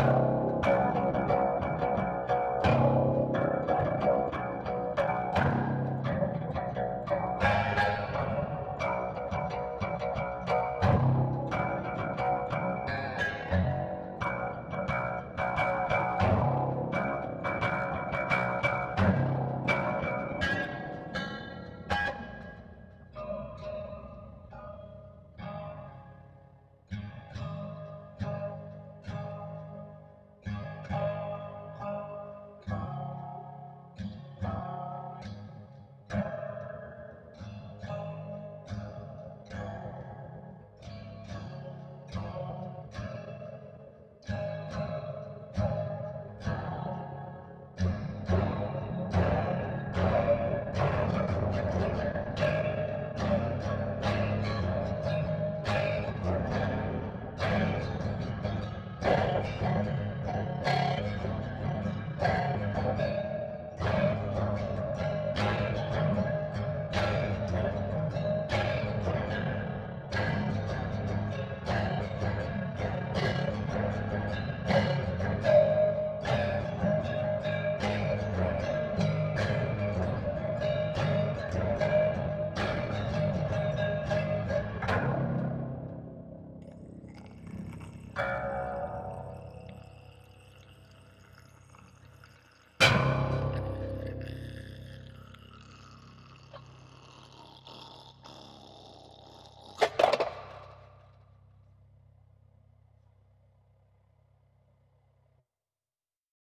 you Thank you.